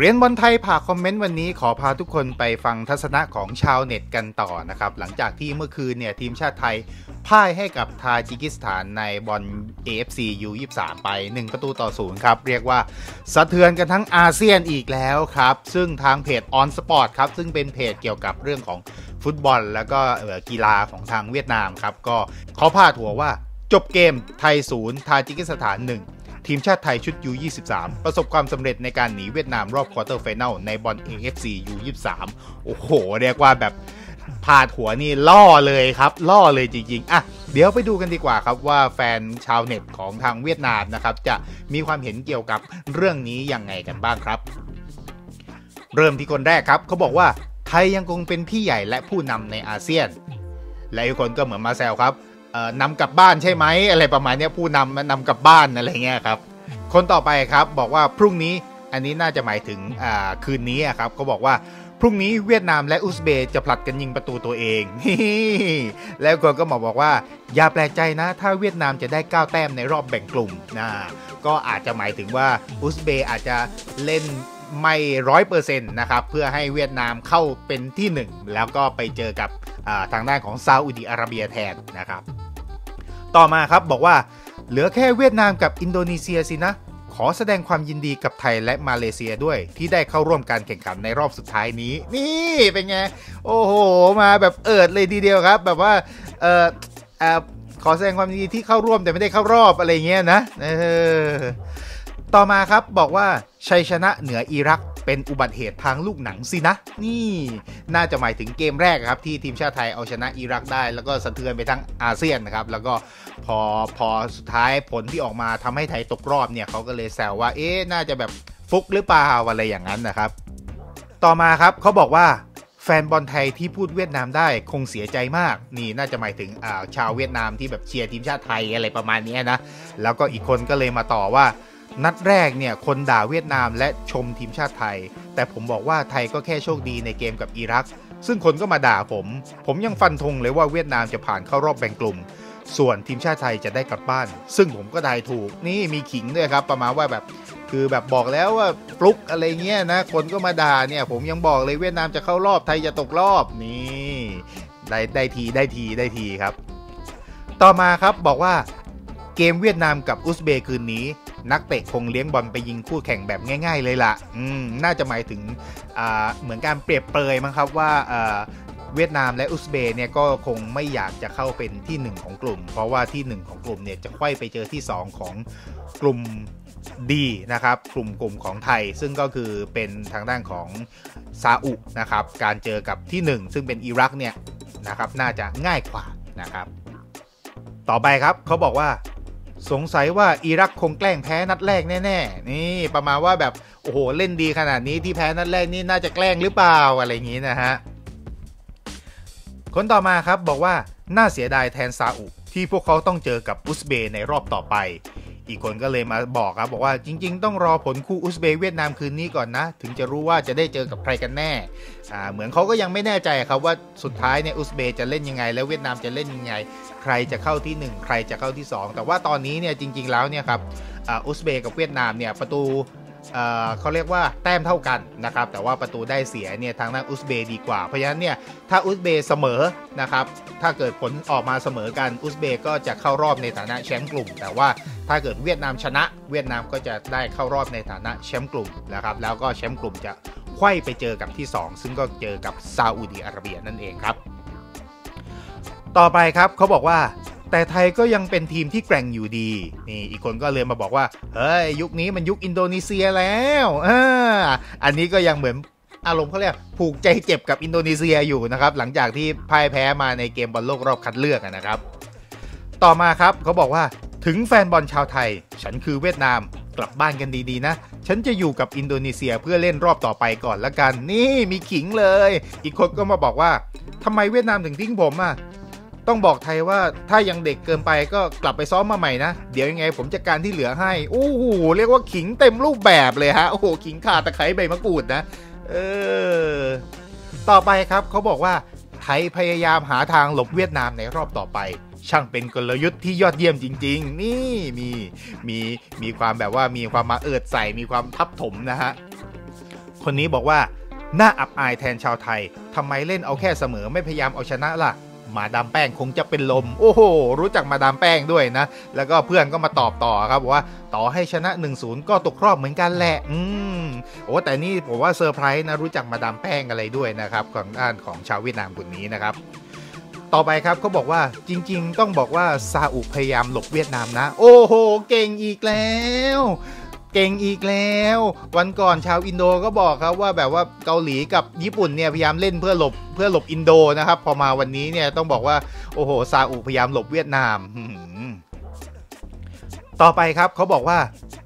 เรียนบอลไทยผ่าคอมเมนต์วันนี้ขอพาทุกคนไปฟังทัศนะของชาวเน็ตกันต่อนะครับ หลังจากที่เมื่อคืนเนี่ยทีมชาติไทยพ่ายให้กับทาจิกิสถานในบอล AFC U23 ไป 1 ประตูต่อศูนย์ครับ เรียกว่าสะเทือนกันทั้งอาเซียนอีกแล้วครับ ซึ่งทางเพจ On Sport ครับ ซึ่งเป็นเพจเกี่ยวกับเรื่องของฟุตบอล แล้วก็กีฬาของทางเวียดนามครับก็เขาพาดหัวว่าจบเกมไทยศูนย์ทาจิกิสถาน1 ทีมชาติไทยชุด U23 ประสบความสำเร็จในการหนีเวียดนามรอบ quarter final ในบอล AFC U23 โอ้โห เรียกว่าแบบพาดหัวนี่ล่อเลยครับ ล่อเลยจริงๆ อะ เดี๋ยวไปดูกันดีกว่าครับว่าแฟนชาวเน็ตของทางเวียดนามนะครับ จะมีความเห็นเกี่ยวกับเรื่องนี้ยังไงกันบ้างครับ เริ่มที่คนแรกครับเขาบอกว่าไทยยังคงเป็นพี่ใหญ่และผู้นำในอาเซียน และอีกคนก็เหมือนมาแซวครับ นำกลับบ้านใช่ไหมอะไรประมาณนี้ผู้นำนำกลับบ้านอะไรเงี้ยครับคนต่อไปครับบอกว่าพรุ่งนี้อันนี้น่าจะหมายถึงคืนนี้ครับก็บอกว่าพรุ่งนี้เวียดนามและอุซเบย์จะผลัดกันยิงประตูตัวเองแล้วคนก็มาบอกว่า อย่าแปลกใจนะ ถ้าเวียดนามจะได้ 9 แต้มในรอบแบ่งกลุ่มนะก็อาจจะหมายถึงว่าอุซเบย์อาจจะเล่นไม่ร้อยเปอร์เซ็นต์นะครับ เพื่อให้เวียดนามเข้าเป็นที่ 1 แล้วก็ไปเจอกับ ทางด้านของซาอุดิอาระเบียแทนนะครับ ต่อมาครับบอกว่าเหลือแค่เวียดนามกับอินโดนีเซียสินะ ขอแสดงความยินดีกับไทยและมาเลเซียด้วยที่ได้เข้าร่วมการแข่งขันในรอบสุดท้ายนี้ นี่เป็นไง โอ้โห มาแบบเอิดเลยทีเดียวครับ แบบว่าเอออขอแสดงความยินดีที่เข้าร่วมแต่ไม่ได้เข้ารอบอะไรเงี้ยนะเออต่อมาครับบอกว่าชัยชนะเหนืออิรัก เป็นอุบัติเหตุทางลูกหนังสินะ นี่น่าจะหมายถึงเกมแรกครับ ที่ทีมชาติไทยเอาชนะอิรักได้ แล้วก็สะเทือนไปทั้งอาเซียนนะครับ แล้วก็พอพอสุดท้ายผลที่ออกมาทำให้ไทยตกรอบเนี่ยเขาก็เลยแซวว่าเอ๊ะน่าจะแบบฟุกหรือเปล่าอะไรอย่างนั้นนะครับ ต่อมาครับเขาบอกว่าแฟนบอลไทยที่พูดเวียดนามได้คงเสียใจมาก นี่น่าจะหมายถึงชาวเวียดนามที่แบบเชียร์ทีมชาติไทยอะไรประมาณนี้นะ แล้วก็อีกคนก็เลยมาต่อว่า นัดแรกเนี่ยคนด่าเวียดนามและชมทีมชาติไทย แต่ผมบอกว่าไทยก็แค่โชคดีในเกมกับอิรัก ซึ่งคนก็มาด่าผม ผมยังฟันธงเลยว่าเวียดนามจะผ่านเข้ารอบแบ่งกลุ่ม ส่วนทีมชาติไทยจะได้กลับบ้าน ซึ่งผมก็ได้ถูกนี่มีขิงด้วยครับ ประมาณว่าแบบคือแบบบอกแล้วว่าฟลุกอะไรเงี้ยนะ คนก็มาด่าเนี่ย ผมยังบอกเลยเวียดนามจะเข้ารอบไทยจะตกรอบนี่ได้ได้ทีได้ทีได้ทีครับ ต่อมาครับบอกว่าเกมเวียดนามกับอุซเบย์คืนนี้ นักเตะคงเลี้ยงบอลไปยิงคู่แข่งแบบง่าย ๆ เลยล่ะอืมน่าจะหมายถึงเหมือนการเปรียบเปรยมั้งครับว่าเวียดนามและอุซเบย์เนี่ยก็คงไม่อยากจะเข้าเป็นที่ 1 ของกลุ่ม เพราะว่าที่ 1 ของกลุ่มเนี่ยจะค่อยไปเจอที่ 2 ของกลุ่มดีนะครับกลุ่มกลุ่มของไทย ซึ่งก็คือเป็นทางด้านของซาอุนะครับการเจอกับที่ 1 ซึ่งเป็นอิรักเนี่ยนะครับน่าจะง่ายกว่านะครับ ต่อไปครับเขาบอกว่า สงสัยว่าอิรักคงแกล้งแพ้นัดแรกแน่ๆ นี่ประมาณว่าแบบโอ้โหเล่นดีขนาดนี้ที่แพ้นัดแรกนี่น่าจะแกล้งหรือเปล่าอะไรอย่างนี้นะฮะ คนต่อมาครับบอกว่าน่าเสียดายแทนซาอุที่พวกเขาต้องเจอกับอุซเบย์ในรอบต่อไป อีกคนก็เลยมาบอกครับบอกว่าจริง ๆ ต้องรอผลคู่อุซเบกเวียดนามคืนนี้ก่อนนะ ถึงจะรู้ว่าจะได้เจอกับใครกันแน่อ่าเหมือนเขาก็ยังไม่แน่ใจครับว่าสุดท้ายเนี่ยอุซเบกจะเล่นยังไง แล้วเวียดนามจะเล่นยังไง ใครจะเข้าที่ 1 ใครจะเข้าที่ 2 แต่ว่าตอนนี้เนี่ยจริง ๆ แล้วเนี่ยครับอุซเบกกับเวียดนามเนี่ยประตู เขาเรียกว่าแต้มเท่ากันนะครับแต่ว่าประตูได้เสียเนี่ยทางด้านอุซเบดีกว่า เพราะฉะนั้นเนี่ยถ้าอุซเบเสมอนะครับถ้าเกิดผลออกมาเสมอกันอุซเบก็จะเข้ารอบในฐานะแชมป์กลุ่ม แต่ว่าถ้าเกิดเวียดนามชนะ เวียดนามก็จะได้เข้ารอบในฐานะแชมป์กลุ่มนะครับแล้วก็แชมป์กลุ่มจะไขว้ไปเจอกับที่ 2 ซึ่งก็เจอกับซาอุดีอาระเบียนั่นเองครับ ต่อไปครับเขาบอกว่า แต่ไทยก็ยังเป็นทีมที่แกร่งอยู่ดีนี่อีกคนก็เลยมาบอกว่าเฮ้ยยุคนี้มันยุคอินโดนีเซียแล้วอ่าอันนี้ก็ยังเหมือนอารมณ์เขาเรียกผูกใจเจ็บกับอินโดนีเซียอยู่นะครับ หลังจากที่พ่ายแพ้มาในเกมบอลโลกรอบคัดเลือกนะครับ ต่อมาครับเขาบอกว่าถึงแฟนบอลชาวไทย ฉันคือเวียดนามกลับบ้านกันดีๆนะ ฉันจะอยู่กับอินโดนีเซียเพื่อเล่นรอบต่อไปก่อนละกัน นี่มีขิงเลย อีกคนก็มาบอกว่าทำไมเวียดนามถึงทิ้งผมอะ ต้องบอกไทยว่าถ้ายังเด็กเกินไปก็กลับไปซ้อมมาใหม่นะ เดี๋ยวยังไงผมจัดการที่เหลือให้โอ้โหเรียกว่าขิงเต็มรูปแบบเลยฮะโอ้โหขิงขาตะไคร้ใบมะกรูดนะเออต่อไปครับเขาบอกว่าไทยพยายามหาทางหลบเวียดนามในรอบต่อไป ช่างเป็นกลยุทธ์ที่ยอดเยี่ยมจริง ๆ นี่มีมีมีความแบบว่ามีความมาเอิดใส่มีความทับถมนะฮะคนนี้บอกว่าน่าอับอายแทนชาวไทยทำไมเล่นเอาแค่เสมอไม่พยายามเอาชนะล่ะ มาดามแป้งคงจะเป็นลม โอ้โห รู้จักมาดามแป้งด้วยนะ แล้วก็เพื่อนก็มาตอบต่อครับว่าต่อให้ชนะ 1-0 ก็ตกรอบเหมือนกันแหละ อืม โอ้แต่นี่ผมว่าเซอร์ไพรส์นะรู้จักมาดามแป้งอะไรด้วยนะครับของด้านของชาวเวียดนามคนนี้นะครับต่อไปครับเขาบอกว่าจริง ๆ ต้องบอกว่าซาอุพยายามหลบเวียดนามนะ โอ้โห เก่งอีกแล้ว เก่งอีกแล้ว วันก่อนชาวอินโดก็บอกครับว่าแบบว่าเกาหลีกับญี่ปุ่นเนี่ยพยายามเล่นเพื่อหลบเพื่อหลบอินโดนะครับ พอมาวันนี้เนี่ยต้องบอกว่าโอ้โหซาอุพยายามหลบเวียดนามต่อไปครับเขาบอกว่า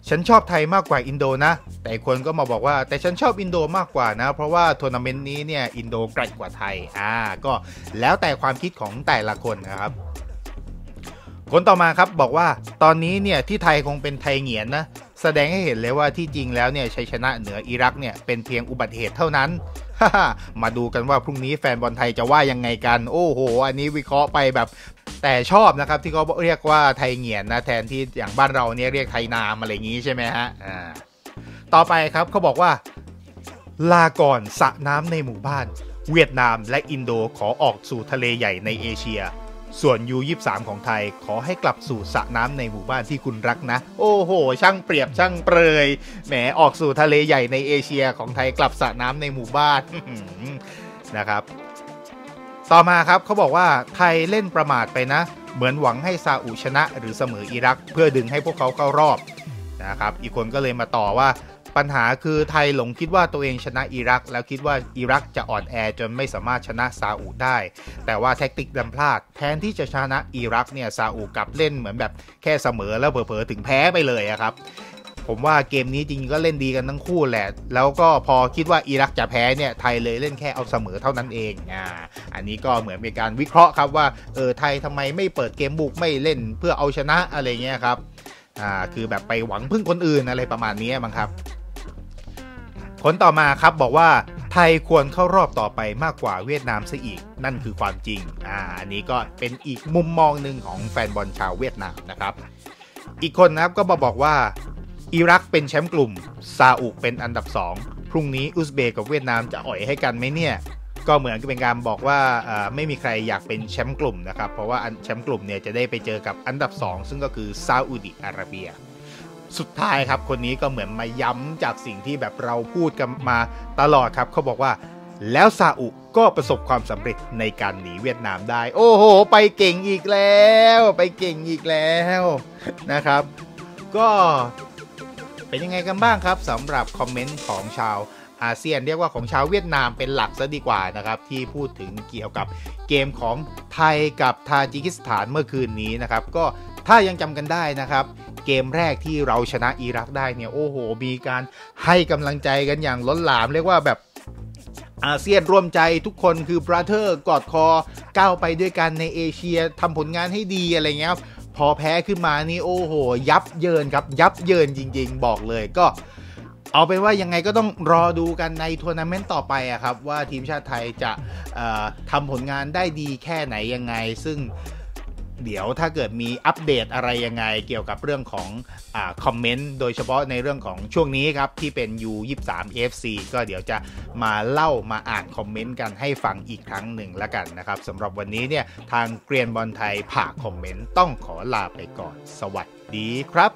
ฉันชอบไทยมากกว่าอินโดนะ แต่คนก็มาบอกว่าแต่ฉันชอบอินโดมากกว่านะ เพราะว่าทัวร์นาเมนต์นี้เนี่ยอินโดแกร่งกว่าไทยอ่าก็แล้วแต่ความคิดของแต่ละคนนะครับคนต่อมาครับบอกว่าตอนนี้เนี่ยที่ไทยคงเป็นไทยเหงียนนะ แสดงให้เห็นเลยว่าที่จริงแล้วเนี่ยชัยชนะเหนืออิรักเนี่ยเป็นเพียงอุบัติเหตุเท่านั้น มาดูกันว่าพรุ่งนี้แฟนบอลไทยจะว่ายังไงกัน โอ้โห อันนี้วิเคราะห์ไปแบบแต่ชอบนะครับที่เขาเรียกว่าไทยเหงียนนะแทนที่อย่างบ้านเราเนี่ยเรียกไทยนามอะไรอย่างนี้ใช่ไหมฮะอ่าต่อไปครับเขาบอกว่า ลาก่อนสระน้ำในหมู่บ้าน เวียดนามและอินโดขอออกสู่ทะเลใหญ่ในเอเชีย ส่วน U23 ของไทยขอให้กลับสู่สระน้ำในหมู่บ้านที่คุณรักนะ โอ้โห ช่างเปรียบช่างเปรย แหมออกสู่ทะเลใหญ่ในเอเชียของไทยกลับสระน้ำในหมู่บ้านนะครับ ต่อมาครับเขาบอกว่าไทยเล่นประมาทไปนะ เหมือนหวังให้ซาอุชนะ หรือเสมออิรัก เพื่อดึงให้พวกเขาเข้ารอบนะครับ อีกคนก็เลยมาต่อว่า ปัญหาคือไทยหลงคิดว่าตัวเองชนะอิรัก แล้วคิดว่าอิรักจะอ่อนแอจนไม่สามารถชนะซาอุได้ แต่ว่าแท็กติกดันพลาด แทนที่จะชนะอิรักเนี่ยซาอุกลับเล่นเหมือนแบบแค่เสมอแล้วเผลอๆถึงแพ้ไปเลยครับผมว่าเกมนี้จริงก็เล่นดีกันทั้งคู่แหละ แล้วก็พอคิดว่าอิรักจะแพ้เนี่ยไทยเลยเล่นแค่เอาเสมอเท่านั้นเอง อ่า อันนี้ก็เหมือนเป็นการวิเคราะห์ครับว่าเออไทยทำไมไม่เปิดเกมบุกไม่เล่นเพื่อเอาชนะอะไรเงี้ยครับ อ่า คือแบบไปหวังพึ่งคนอื่นอะไรประมาณนี้มั้งครับ ผลต่อมาครับบอกว่าไทยควรเข้ารอบต่อไปมากกว่าเวียดนามซะอีก นั่นคือความจริงอ่าอันนี้ก็เป็นอีกมุมมองหนึ่งของแฟนบอลชาวเวียดนามนะครับอีกคนนะครับก็มาบอกว่าอิรักเป็นแชมป์กลุ่มซาอุเป็นอันดับ 2 พรุ่งนี้อุซเบกกับเวียดนามจะอ่อยให้กันไหมเนี่ยก็เหมือนกับเป็นการบอกว่าไม่มีใครอยากเป็นแชมป์กลุ่มนะครับ เพราะว่าแชมป์กลุ่มเนี่ยจะได้ไปเจอกับอันดับ 2 ซึ่งก็คือซาอุดิอาระเบีย สุดท้ายครับ คนนี้ก็เหมือนมาย้ำจากสิ่งที่แบบเราพูดกันมาตลอดครับ เขาบอกว่าแล้วซาอุก็ประสบความสำเร็จในการหนีเวียดนามได้ โอ้โห ไปเก่งอีกแล้ว ไปเก่งอีกแล้วนะครับ ก็เป็นยังไงกันบ้างครับสำหรับคอมเมนต์ของชาว อาเซียนเรียกว่าของชาวเวียดนามเป็นหลักซะดีกว่านะครับ ที่พูดถึงเกี่ยวกับเกมของไทยกับทาจิกิสถานเมื่อคืนนี้นะครับ ก็ถ้ายังจำกันได้นะครับ เกมแรกที่เราชนะอิรักได้เนี่ยโอ้โห มีการให้กำลังใจกันอย่างล้นหลาม เรียกว่าแบบอาเซียนร่วมใจทุกคนคือ brother กอดคอก้าวไปด้วยกันในเอเชียทำผลงานให้ดีอะไรเงี้ยพอแพ้ขึ้นมานี่โอ้โห ยับเยินครับ ยับเยินจริง ๆ บอกเลยก็ เอาเป็นว่ายังไงก็ต้องรอดูกันในทัวร์นาเมนต์ต่อไปอะครับ ว่าทีมชาติไทยจะทำผลงานได้ดีแค่ไหนยังไง ซึ่งเดี๋ยวถ้าเกิดมีอัปเดตอะไรยังไงเกี่ยวกับเรื่องของอคอมเมนต์โดยเฉพาะในเรื่องของช่วงนี้ครับ ที่เป็น U23 FC ก็เดี๋ยวจะมาเล่ามาอ่านคอมเมนต์กันให้ฟังอีกครั้งหนึ่งล้วกันนะครับสำหรับวันนี้เนี่ยทางเกรียนบอลไทยผ่าคอมเมนต์ต้องขอลาไปก่อน สวัสดีครับ